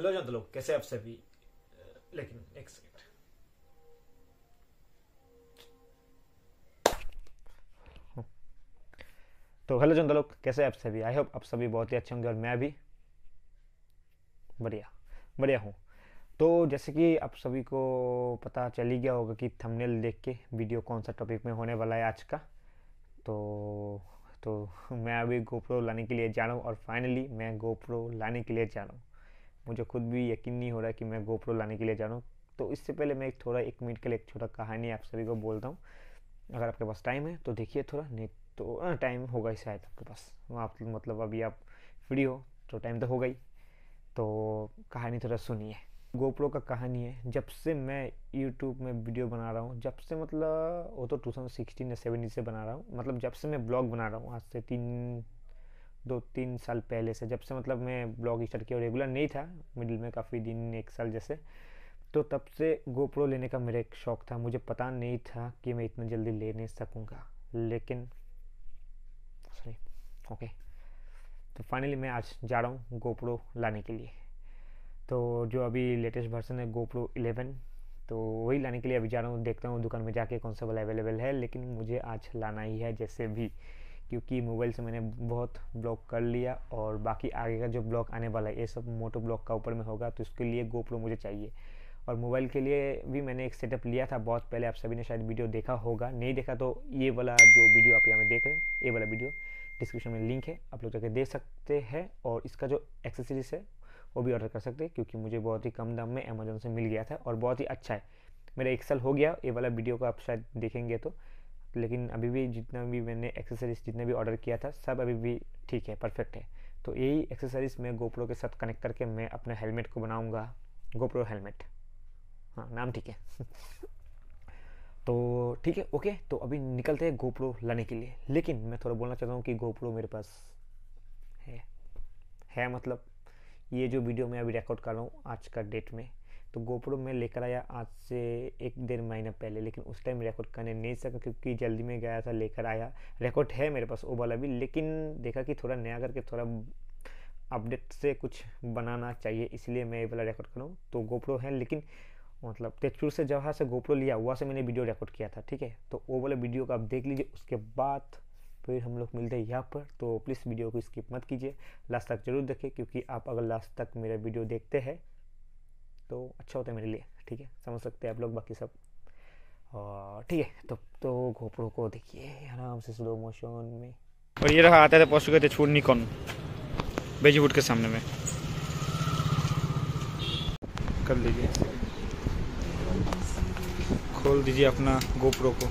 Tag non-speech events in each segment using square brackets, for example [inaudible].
Hello जनता लोग कैसे आप सभी? लेकिन एक सेकंड तो हेलो जनता लोग कैसे आप सभी? आई होप आप सभी बहुत ही अच्छे होंगे और मैं भी बढ़िया बढ़िया हूँ। तो जैसे कि आप सभी को पता चल ही गया होगा कि थंबनेल देख के वीडियो कौन सा टॉपिक में होने वाला है आज का। तो तो मैं अभी गोप्रो लाने के लिए जा रहा हूँ और फाइनली मैं गोप्रो लाने के लिए जा रहा हूँ। मुझे खुद भी यकीन नहीं हो रहा कि मैं गोप्रो लाने के लिए जा रहा हूँ। तो इससे पहले मैं एक थोड़ा, एक मिनट के लिए एक छोटा कहानी आप सभी को बोलता हूँ। अगर आपके पास टाइम है तो देखिए थोड़ा, नहीं तो टाइम होगा ही शायद आपके पास। आप मतलब अभी आप फ्री हो तो टाइम तो होगा ही। तो कहानी थोड़ा सुनिए। गोप्रो का कहानी है, जब से मैं यूट्यूब में वीडियो बना रहा हूँ, जब से मतलब वो तो 2016 या 17 से बना रहा हूँ। मतलब जब से मैं ब्लॉग बना रहा हूँ, आज से तीन दो तीन साल पहले से, जब से मतलब मैं ब्लॉग स्टार्ट किया रेगुलर नहीं था, मिडिल में काफ़ी दिन, एक साल जैसे तो तब से गोप्रो लेने का मेरा एक शौक था। मुझे पता नहीं था कि मैं इतना जल्दी ले नहीं सकूँगा, लेकिन सॉरी ओके तो फाइनली मैं आज जा रहा हूँ गोप्रो लाने के लिए। तो जो अभी लेटेस्ट वर्जन है गोप्रो 11 तो वही लाने के लिए अभी जा रहा हूँ, देखता हूँ दुकान में जाके कौन सा वाला अवेलेबल है, लेकिन मुझे आज लाना ही है, जैसे भी क्योंकि मोबाइल से मैंने बहुत ब्लॉक कर लिया और बाकी आगे का जो ब्लॉक आने वाला है, ये सब मोटो ब्लॉक का ऊपर में होगा तो इसके लिए गोप्रो मुझे चाहिए। और मोबाइल के लिए भी मैंने एक सेटअप लिया था, बहुत पहले आप सभी ने शायद वीडियो देखा होगा। नहीं देखा तो ये वाला जो वीडियो आप यहाँ में देख रहे हो, ये वाला वीडियो डिस्क्रिप्शन में लिंक है, आप लोग जाके देख सकते हैं। और इसका जो एक्सेसरीज है, वो भी ऑर्डर कर सकते हैं, क्योंकि मुझे बहुत ही कम दाम में अमेजोन से मिल गया था और बहुत ही अच्छा है। मेरा एक साल हो गया, ये वाला वीडियो को आप शायद देखेंगे तो। लेकिन अभी भी जितना भी मैंने एक्सेसरीज जितना भी ऑर्डर किया था, सब अभी भी ठीक है परफेक्ट है। तो यही एक्सेसरीज मैं गोप्रो के साथ कनेक्ट करके मैं अपने हेलमेट को बनाऊँगा। गोप्रो हेलमेट हाँ नाम ठीक है। [laughs] तो ठीक है ओके तो अभी निकलते हैं गोप्रो लाने के लिए। लेकिन मैं थोड़ा बोलना चाहता हूँ कि गोप्रो मेरे पास है। है मतलब ये जो वीडियो मैं अभी रिकॉर्ड कर रहा हूँ आज का डेट में तो गोप्रो मैं लेकर आया आज से एक डेढ़ महीना पहले, लेकिन उस टाइम रिकॉर्ड करने नहीं सका क्योंकि जल्दी में गया था, लेकर आया। रिकॉर्ड है मेरे पास वो वाला भी लेकिन देखा कि थोड़ा नया करके थोड़ा अपडेट से कुछ बनाना चाहिए, इसलिए मैं ये वाला रिकॉर्ड करूँ तो गोप्रो है, लेकिन मतलब तेजपुर से जहाँ से गोप्रो लिया वहाँ से मैंने वीडियो रिकॉर्ड किया था, ठीक है? तो वो वाला वीडियो को आप देख लीजिए, उसके बाद फिर हम लोग मिलते हैं यहाँ पर। तो प्लीज़ वीडियो को स्किप मत कीजिए लास्ट तक ज़रूर देखें, क्योंकि आप अगर लास्ट तक मेरा वीडियो देखते हैं तो अच्छा होता है मेरे लिए ठीक है? समझ सकते हैं आप लोग बाकी सब। और ठीक है तो तो गोप्रो को देखिए आराम से स्लो मोशन में। और ये रहा आता था पोस्ट गए थे छूट निकॉन बेजीवुड के सामने में। कर लीजिए। खोल दीजिए अपना गोप्रो को।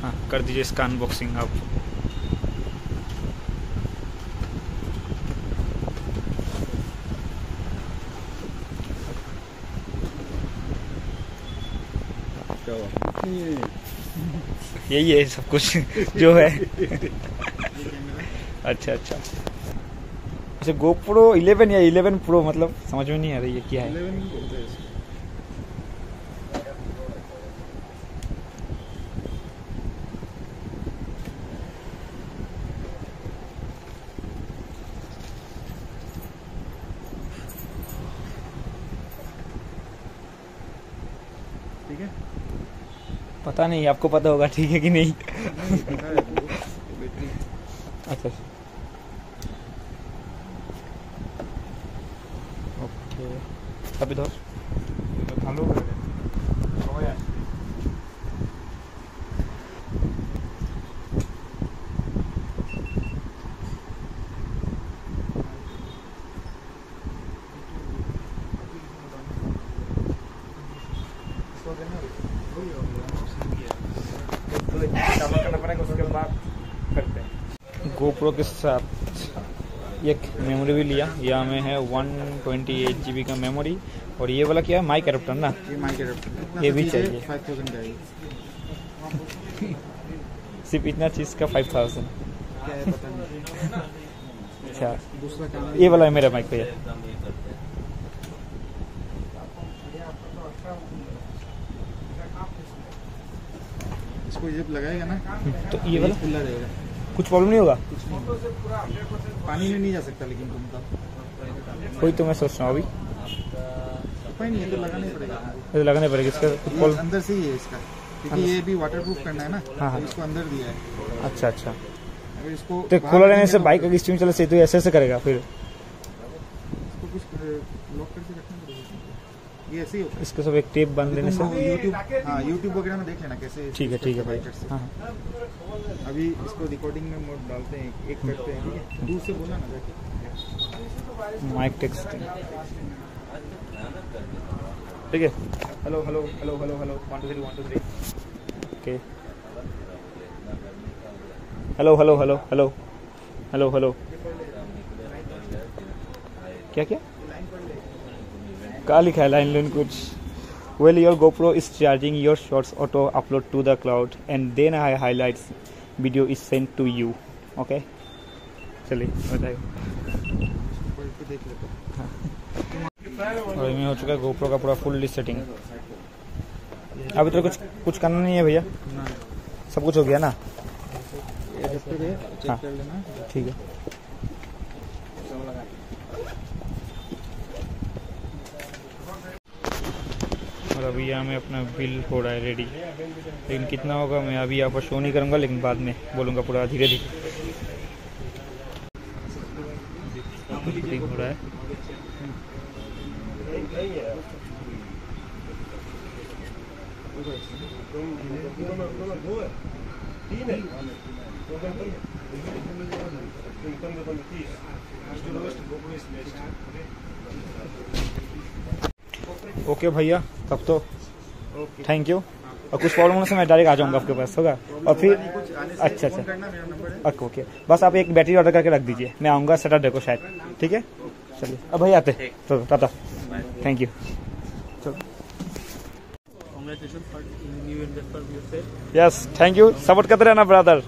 हाँ कर दीजिए इसका अनबॉक्सिंग आप। [laughs] यही है, सब कुछ [laughs] जो है। [laughs] अच्छा अच्छा। अच्छा गोप्रो 11 या 11 प्रो मतलब समझ में नहीं आ रही है, क्या है ठीक है पता नहीं आपको पता होगा ठीक है कि नहीं। अच्छा ओके अभी धर गोप्रो के साथ एक मेमोरी भी लिया। यहाँ में है one twenty eight G B का मेमोरी और ये वाला क्या है? माइक एडेप्टर ना? ये माइक एडेप्टर ये भी चाहिए। [laughs] सिर्फ़ इतना चीज़ का फाइव थाउज़ेंड अच्छा। ये वाला है मेरा माइक भैया। इसको जब लगाएगा ना तो ये वाला? खुला रहेगा। कुछ प्रॉब्लम नहीं होगा? पानी में नहीं जा सकता लेकिन तुम तो। वही तो मैं सोच रहा हूँ अभी। कोई नहीं तो लगाना ही पड़ेगा। लगाने पड़ेगा इसका अंदर से ही है इसका। क्योंकि ये भी वाटर प्रूफ करना है ना हाँ, हाँ। तो इसको अंदर दिया है। अच्छा अच्छा। अगर इसको तो खोला रहने से तो बाइक अगर स्टीम चले से तो ऐसे ऐसे करेगा फिर। इसको कुछ लॉक करके रखना ये ऐसे ही इसको सब एक टेप बाँध देने से। यूट्यूब हाँ यूट्यूब वगैरह में देख लेना कैसे ठीक है ठीक है भाई। हाँ। अभी इसको रिकॉर्डिंग में मोड डालते हैं एक करते हैं ठीक है? दूर से बोला ना जाके। माइक टेक्स्ट ठीक है। Hello hello hello hello hello one two three one two three okay hello hello hello hello hello hello क्या क्या? कहा लिखा है लाइन लाइन कुछ। Well your GoPro is charging your shorts auto upload to the cloud and then I highlights video is send to you okay चलिए बताइए। को हैं और हो चुका है गोप्रो का पूरा फुल सेटिंग अभी तो कुछ कुछ करना नहीं है भैया? सब कुछ हो गया ना? हाँ। ठीक है। अभी यहाँ में अपना बिल हो रहा है रेडी लेकिन कितना होगा, मैं अभी यहाँ पर शो नहीं करूँगा, लेकिन बाद में बोलूँगा पूरा धीरे धीरे। हो रहा है। ओके भैया। तब तो। थैंक यू और कुछ प्रॉब्लम होने से मैं डायरेक्ट आ जाऊँगा आपके पास होगा? और फिर अच्छा अच्छा। ओके ओके बस आप एक बैटरी ऑर्डर करके रख दीजिए। मैं आऊँगा सैटरडे को शायद। ठीक है? चलिए। अब भाई आते। तो tata. Thank you yes thank you support करते रहना ब्रदर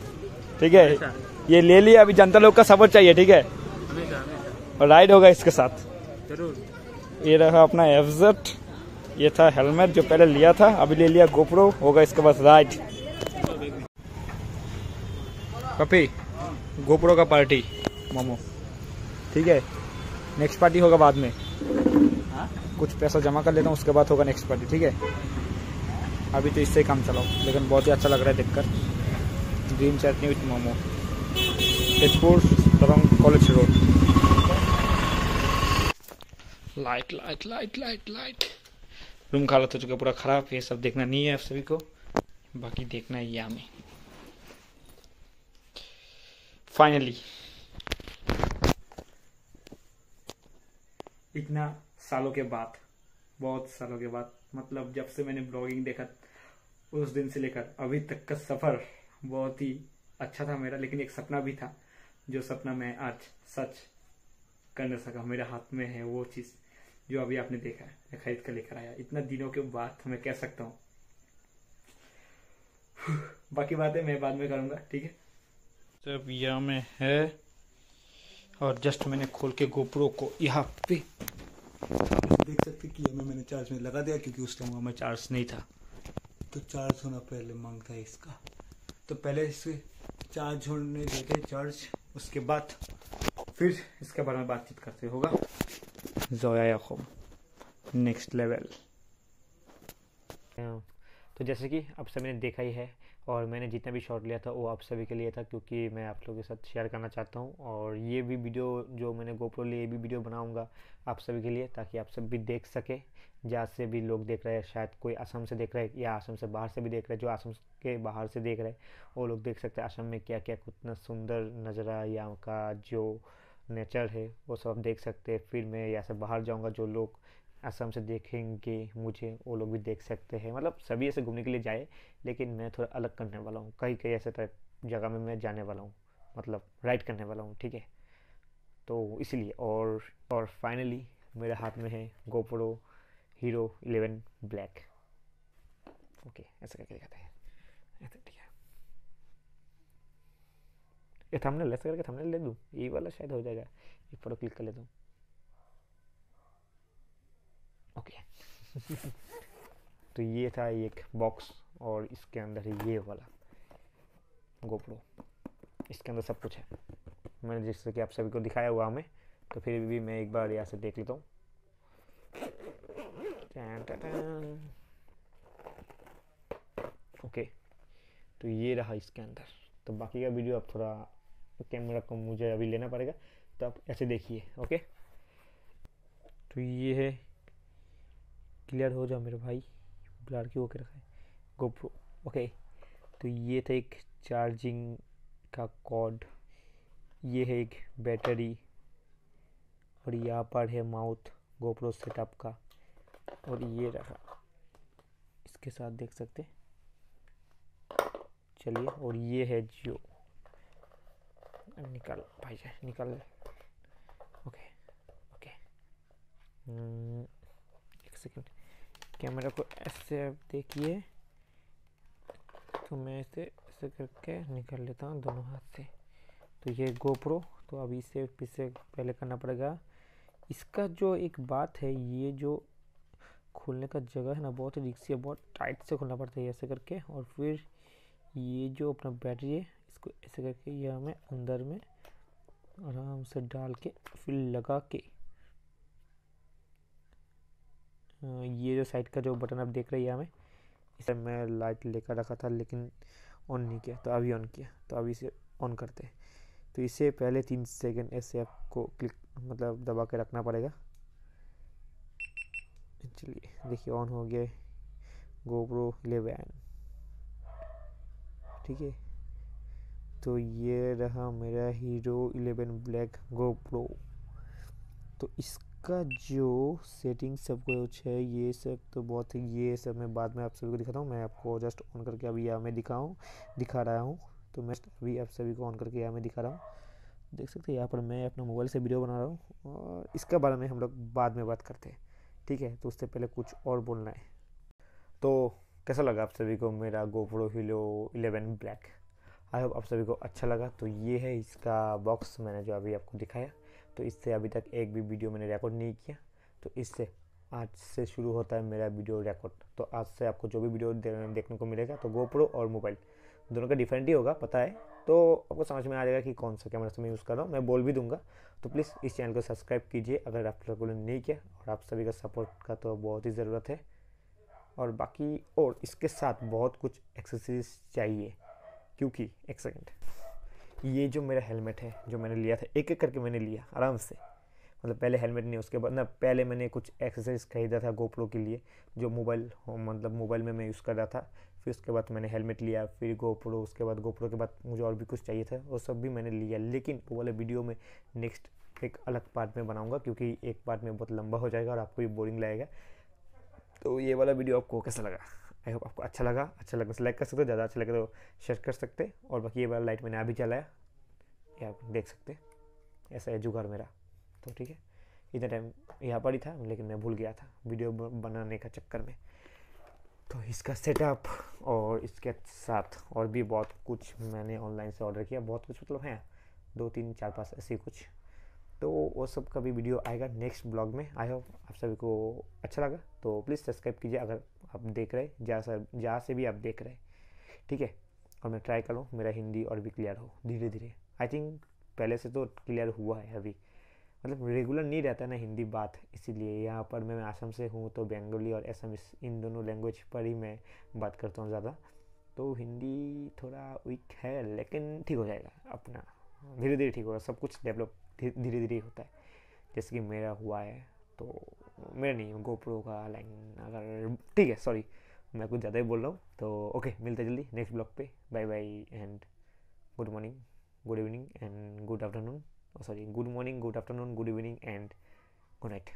ठीक है? ये ले लिया अभी जनता लोग का सपोर्ट चाहिए ठीक है? और राइड होगा इसके साथ। ज़रूर। ये रहा अपना एफजेट ये था हेलमेट जो पहले लिया था, अभी ले लिया गोप्रो, होगा इसके पास राइट कपी गोप्रो का पार्टी, मोमो। ठीक है नेक्स्ट पार्टी होगा बाद में। कुछ पैसा जमा कर लेता हूँ, उसके बाद होगा नेक्स्ट पार्टी ठीक है? अभी तो इससे ही काम चलाओ, लेकिन बहुत ही अच्छा लग रहा है देखकर। Green chutney with momo Tezpur Tarang college road light light light light light room का हालत हो चुका पूरा खराब, ये सब देखना नहीं है आप सभी को। बाकी देखना है में फाइनली इतना सालों के बाद, बहुत सालों के बाद मतलब जब से मैंने ब्लॉगिंग देखा, उस दिन से लेकर अभी तक का सफ़र बहुत ही अच्छा था मेरा, लेकिन एक सपना भी था, जो सपना मैं आज सच कर सका, मेरे हाथ में है वो चीज़। जो अभी आपने देखा है मैं खरीद कर लेकर आया। इतना दिनों के बाद मैं कह सकता हूँ। [sighs] बाकी बातें मैं बाद में करूँगा, ठीक है? तो अब यहाँ में है, और जस्ट मैंने खोल के गोप्रो को यहाँ पे देख सकते कि हमें मैंने चार्ज में लगा दिया, क्योंकि उस टाइम हमें चार्ज नहीं था। तो चार्ज होना पहले मांग था इसका। तो पहले इसे चार्ज होने देते चार्ज, उसके बाद फिर इसके बारे में बातचीत करते होगा। जोया याकूब नेक्स्ट लेवल तो जैसे कि आप सभी ने देखा ही है और मैंने जितना भी शॉट लिया था वो आप सभी के लिए था क्योंकि मैं आप लोगों के साथ शेयर करना चाहता हूँ और ये भी वीडियो जो मैंने गोप्रो लिए, ये भी वीडियो बनाऊँगा आप सभी के लिए ताकि आप सब भी देख सके। जहाँ से भी लोग देख रहे हैं, शायद कोई असम से देख रहे हैं या असम से बाहर से भी देख रहे हैं, जो असम के बाहर से देख रहे हैं, वो लोग देख सकते हैं असम में क्या क्या कितना सुंदर नज़ारा यहाँ का जो नेचर है, वो सब आप देख सकते हैं फिर मैं यहाँ से बाहर जाऊँगा जो लोग असम से देखेंगे, मुझे वो लोग भी देख सकते हैं। मतलब सभी ऐसे घूमने के लिए जाए, लेकिन मैं थोड़ा अलग करने वाला हूँ। कहीं कहीं ऐसे टाइप जगह में मैं जाने वाला हूँ। मतलब राइड करने वाला हूँ, ठीक है? तो इसलिए और और फाइनली मेरे हाथ में है गोप्रो हीरो 11 ब्लैक ओके ऐसा करके दिखाते हैं। ठीक है। ये थंबनेल ऐसा करके थंबनेल ले दूँ ये वाला शायद हो जाएगा। ये फ़ोटो क्लिक कर लेता हूँ। ओके [laughs] तो ये था एक बॉक्स और इसके अंदर है ये वाला गोप्रो इसके अंदर सब कुछ है। मैंने जैसे कि आप सभी को दिखाया हुआ हमें तो फिर भी मैं एक बार यहाँ से देख लेता हूँ। ओके तो ये रहा इसके अंदर। तो बाकी का वीडियो आप थोड़ा कैमरा को मुझे अभी लेना पड़ेगा तो आप ऐसे देखिए, ओके? तो ये है, क्लियर हो जाओ मेरे भाई, ब्लर क्यों होकर रखा है? GoPro okay? तो ये था एक चार्जिंग का कॉर्ड ये है एक बैटरी और यहाँ पर है माउथ गोप्रो सेटअप का, और ये रहा। इसके साथ देख सकते चलिए, और ये है जियो। निकाल भाई निकाल ओके ओके एक सेकंड कैमरा को ऐसे आप देखिए तो मैं इसे ऐसे करके निकाल लेता हूँ दोनों हाथ से तो ये गोप्रो तो अभी इसे पीछे पहले करना पड़ेगा इसका जो एक बात है ये जो खोलने का जगह है ना बहुत रिक्सी है बहुत टाइट से खोलना पड़ता है ऐसे करके और फिर ये जो अपना बैटरी है इसको ऐसे करके ये हमें अंदर में आराम से डाल के फिर लगा के ये जो साइड का जो बटन आप देख रहे हैं हमें, इसे मैं लाइट लेकर रखा था लेकिन ऑन नहीं किया तो अभी ऑन किया तो अभी इसे ऑन करते हैं। तो इसे पहले तीन सेकंड ऐसे आपको क्लिक मतलब दबा के रखना पड़ेगा। चलिए, देखिए ऑन हो गया गोप्रो इलेवन ठीक है? तो ये रहा मेरा हीरो इलेवन ब्लैक गोप्रो तो इसका जो सेटिंग सब कुछ है, ये सब तो बहुत ही, ये सब मैं बाद में आप सभी को दिखाता हूँ। मैं आपको जस्ट ऑन करके अभी यहाँ में दिखाऊँ, दिखा रहा हूँ। तो मैं अभी आप सभी को ऑन करके यहाँ में दिखा रहा हूँ। देख सकते हैं, यहाँ पर मैं अपना मोबाइल से वीडियो बना रहा हूँ और इसके बारे में हम लोग बाद में बात करते हैं। ठीक है तो उससे पहले कुछ और बोलना है। तो कैसा लगा आप सभी को मेरा GoPro hero eleven black I hope आप सभी को अच्छा लगा। तो ये है इसका बॉक्स मैंने जो अभी आपको दिखाया। तो इससे अभी तक एक भी वीडियो मैंने रिकॉर्ड नहीं किया। तो इससे आज से शुरू होता है मेरा वीडियो रिकॉर्ड तो आज से आपको जो भी वीडियो देखने को मिलेगा तो गोप्रो और मोबाइल दोनों का डिफरेंट ही होगा, पता है। तो आपको समझ में आ जाएगा कि कौन सा कैमरा से मैं यूज़ कर रहा हूँ। मैं बोल भी दूँगा। तो प्लीज़ इस चैनल को सब्सक्राइब कीजिए। अगर आप लोगों ने नहीं किया और आप सभी का सपोर्ट का तो बहुत ही ज़रूरत है। और बाकी और इसके साथ बहुत कुछ एक्सेसरीज चाहिए। क्योंकि, एक सेकेंड ये जो मेरा हेलमेट है, जो मैंने लिया था एक एक करके मैंने लिया, आराम से। मतलब पहले हेलमेट नहीं, उसके बाद ना, पहले मैंने कुछ एक्सरसाइज खरीदा था गोप्रो के लिए, जो मोबाइल मतलब मोबाइल में मैं यूज़ कर रहा था। फिर उसके बाद मैंने हेलमेट लिया, फिर गोप्रो उसके बाद गोप्रो के बाद मुझे और भी कुछ चाहिए था, वो सब भी मैंने लिया। लेकिन वो वाले वीडियो में नेक्स्ट एक अलग पार्ट में बनाऊँगा, क्योंकि एक पार्ट में बहुत लंबा हो जाएगा और आपको भी बोरिंग लगेगा। तो ये वाला वीडियो आपको कैसा लगा? आई होप आपको अच्छा लगा अच्छा लगा तो लाइक कर सकते हो, ज़्यादा अच्छा लगे तो शेयर कर सकते और बाकी ये वाला लाइट मैंने अभी चलाया ये आप देख सकते ऐसा है जुगाड़ मेरा। तो ठीक है, इतना टाइम यहाँ पर ही था, लेकिन मैं भूल गया था वीडियो बनाने का चक्कर में। तो इसका सेटअप और इसके साथ और भी बहुत कुछ मैंने ऑनलाइन से ऑर्डर किया। बहुत कुछ मतलब है, दो, तीन, चार, पाँच ऐसे कुछ। तो वो सब का भी वीडियो आएगा नेक्स्ट ब्लॉग में। आई होप आप सभी को अच्छा लगा। तो प्लीज़ सब्सक्राइब कीजिए। अगर आप देख रहे जहाँ से जहाँ से भी आप देख रहे ठीक है? और मैं ट्राई करूँ, मेरा हिंदी और भी क्लियर हो धीरे धीरे आई थिंक पहले से तो क्लियर हुआ है अभी। मतलब रेगुलर नहीं रहता ना हिंदी बात, इसीलिए यहाँ पर मैं आसम से हूँ तो बंगाली और असमिस इन दोनों लैंग्वेज पर ही मैं बात करता हूँ ज़्यादा। तो हिंदी थोड़ा वीक है, लेकिन ठीक हो जाएगा अपना। धीरे धीरे ठीक होगा, सब कुछ डेवलप धीरे धीरे होता है। जैसे कि मेरा हुआ है तो मेरा नहीं गोप्रो का लाइन अगर, ठीक है सॉरी मैं कुछ ज़्यादा ही बोल रहा हूँ तो ओके मिलते जल्दी नेक्स्ट ब्लॉग पे bye bye and good morning good evening and good afternoon oh sorry, good morning, good afternoon, good evening and good night.